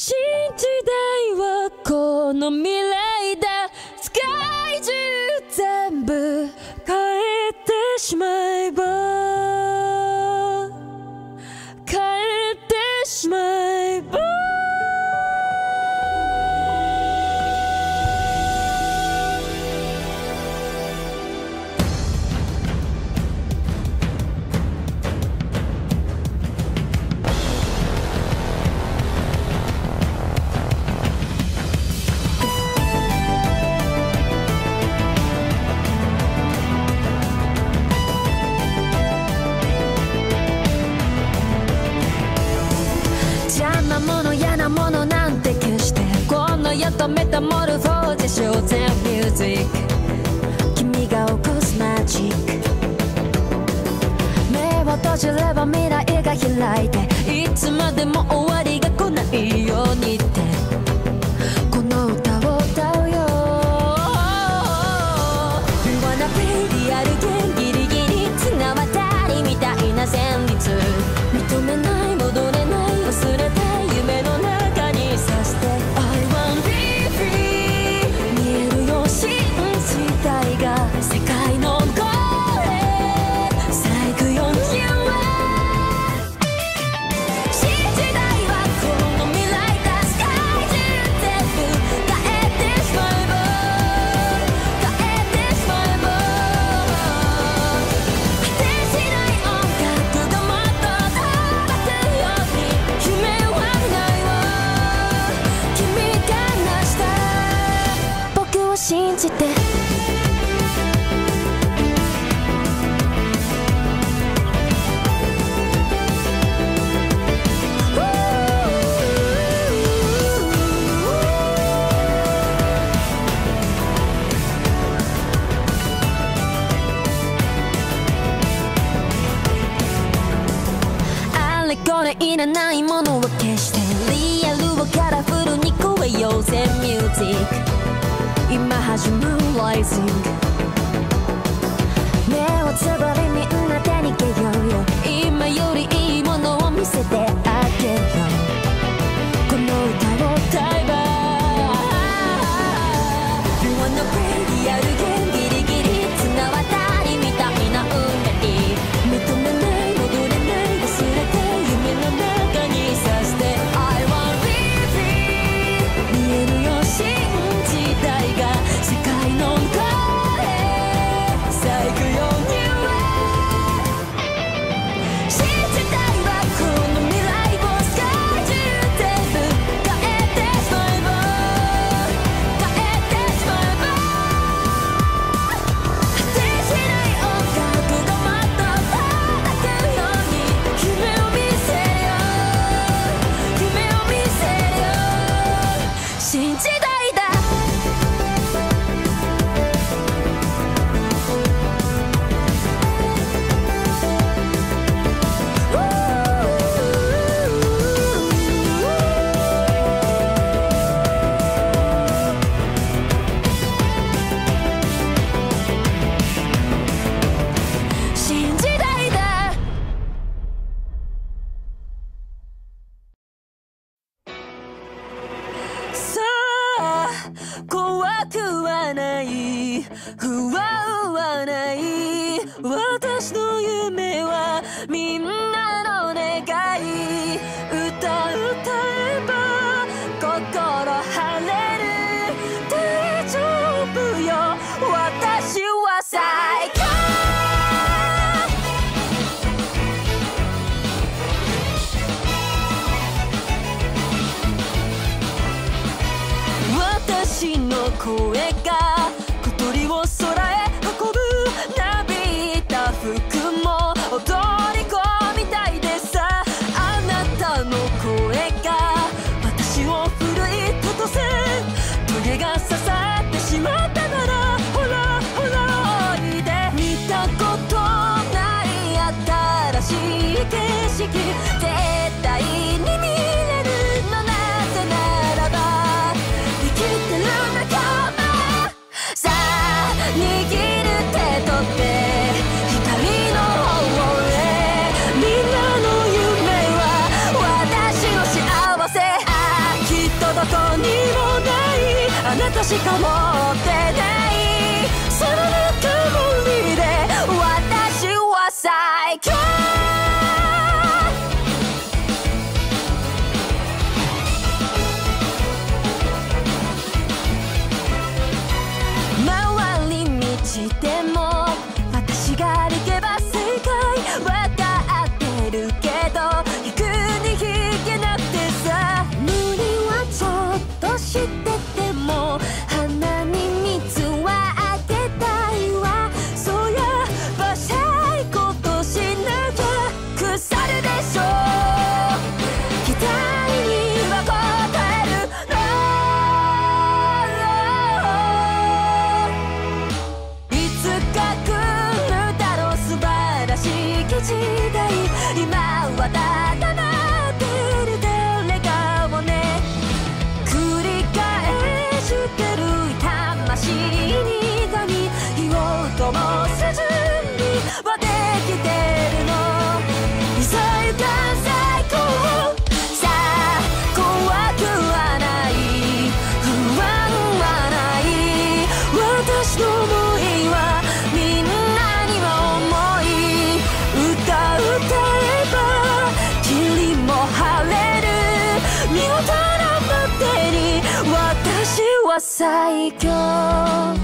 新時代はこの未来だ。世界中全部変えてしまえでも終わり嵐の声が小鳥を空へしか持ってな go.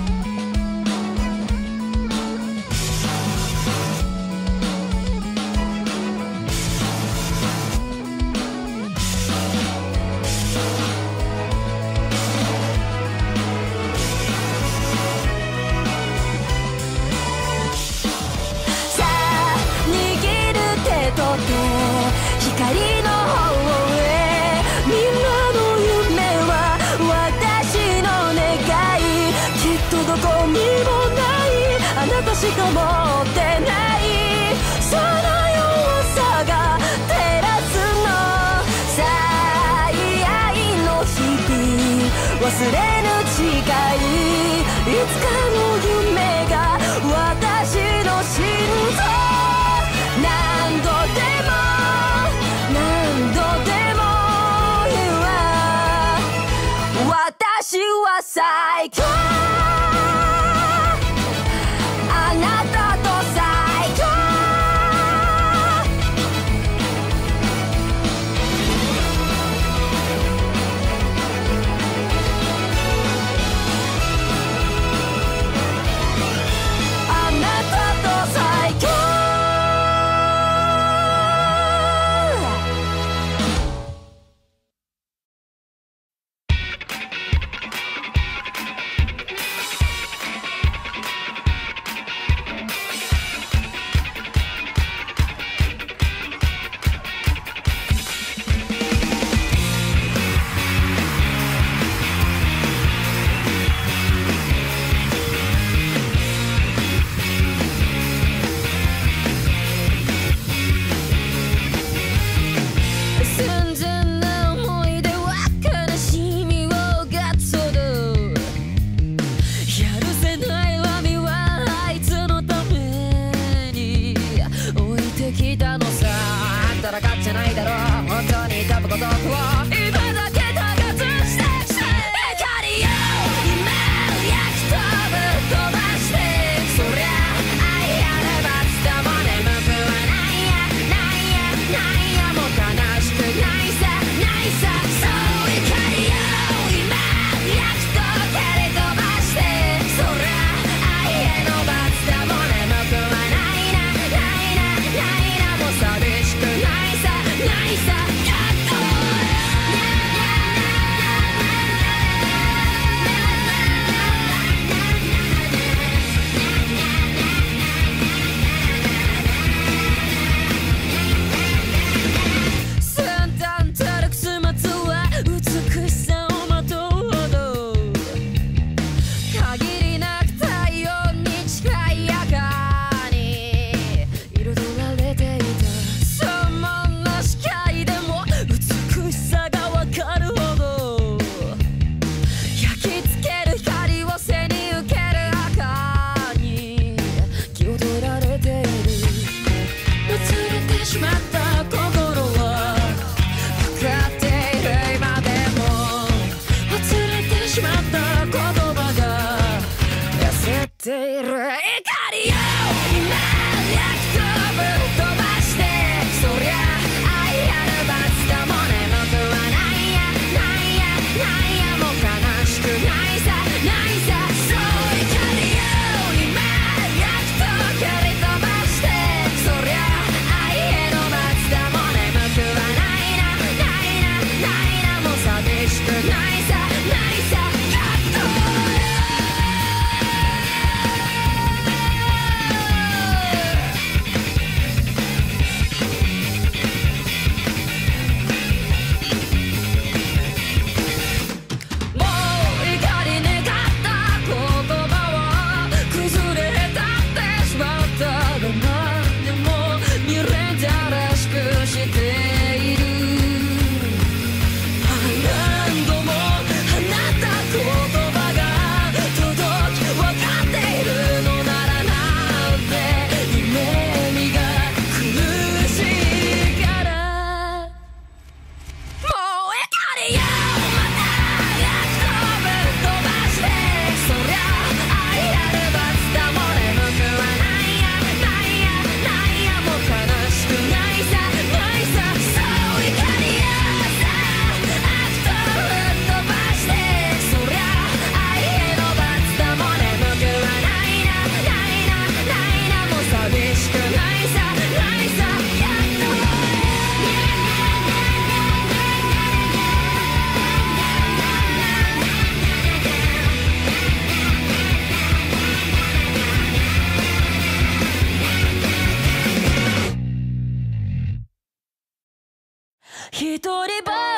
一人ば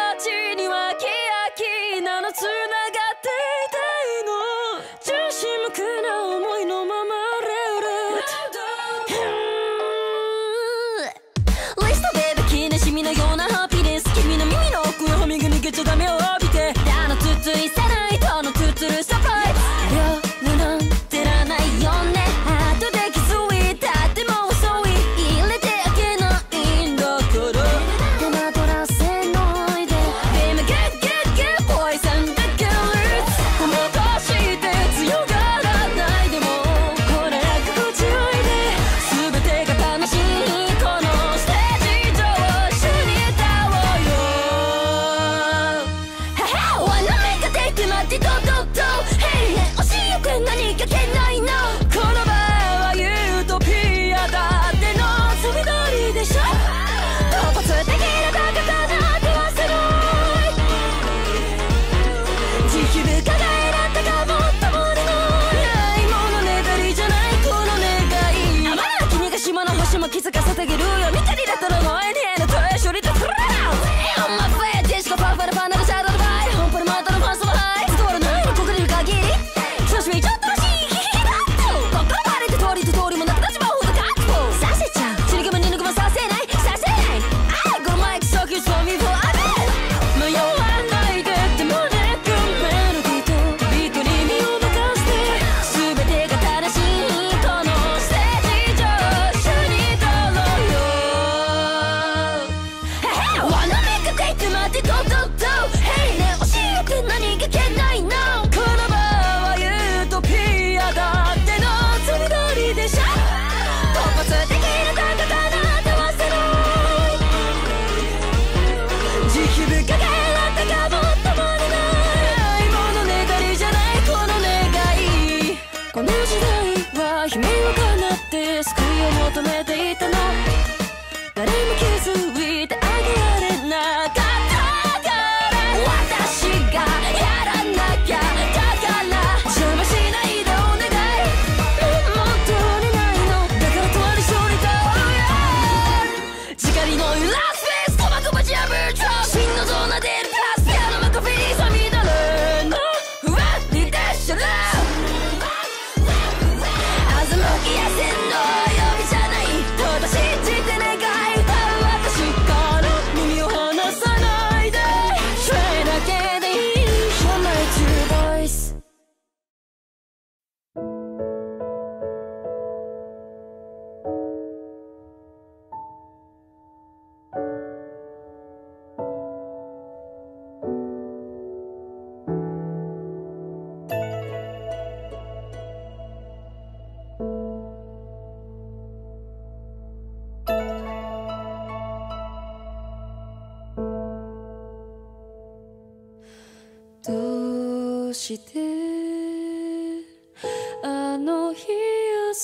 あの日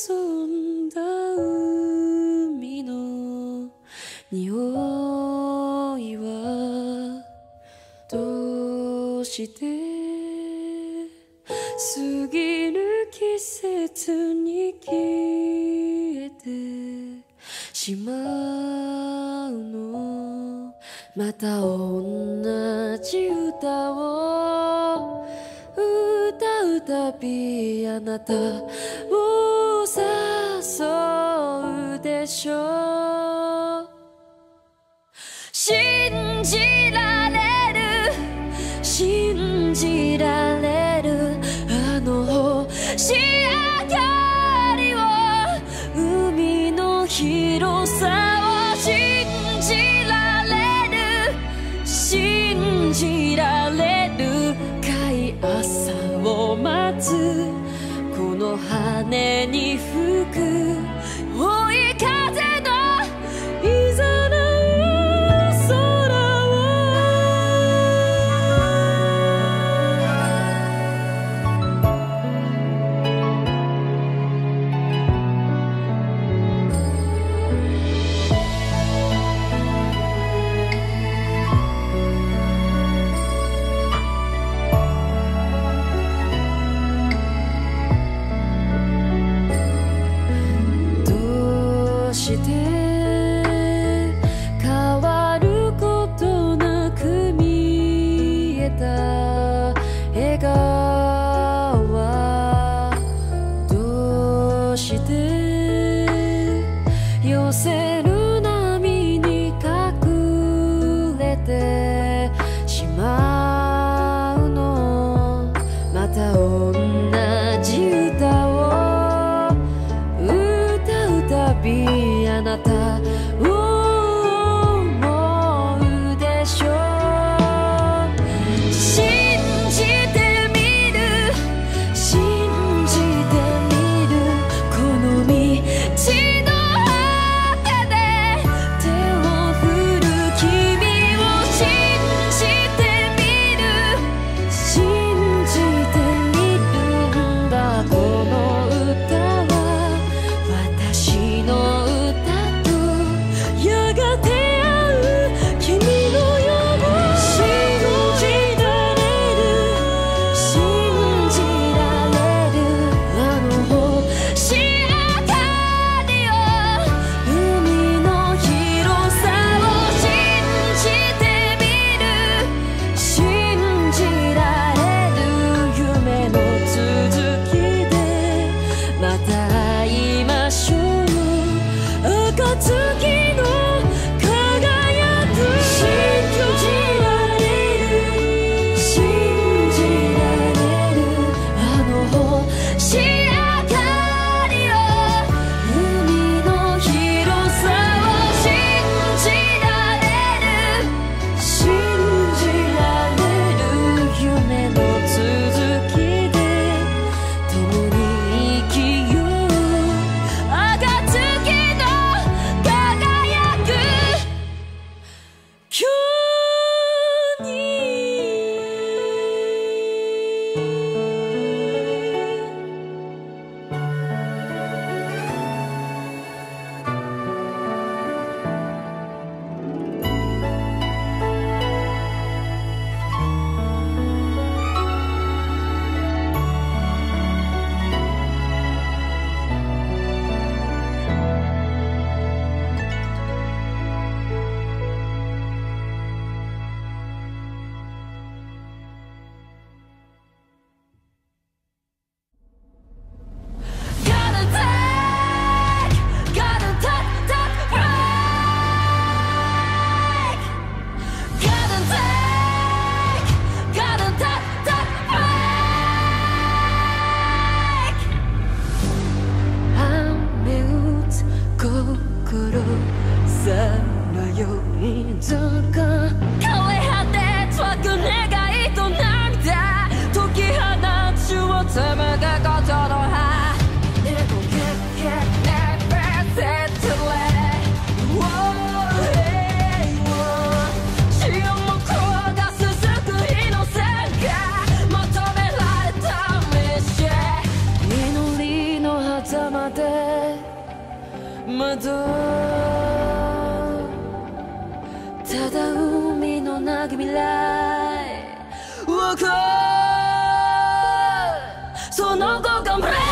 遊んだ海の匂いはどうして過ぎる季節に消えてしまうの。また同じ歌をびあなたを誘うでしょ。う信じられる。信じられる。あの星明かりを。海の広さを知る。ただ海のな未来 Walk on その後頑張れ。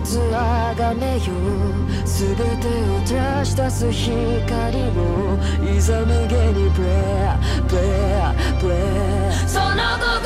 つつあめよ。全てを照し出す光を。いざ無限にプレイプレイプレイその時